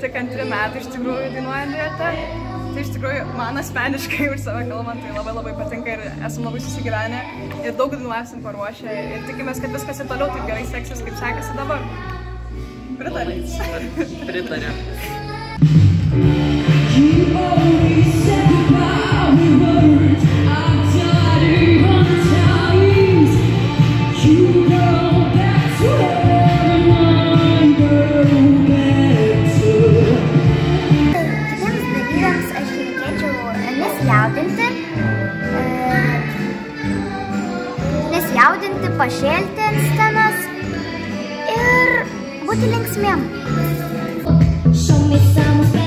tik antri metai iš tikrųjų dainuojant duete. Tai iš tikrųjų man asmeniškai už save kalbant, tai labai labai patinka ir esam labai susigyvenę ir daug dainų esam paruošę ir tikimės, kad viskas ir toliau taip gerai seksis, kaip sekasi dabar. Pritarė. Pritarė. pašėlti ant scenos ir būti linksmiem. Show me some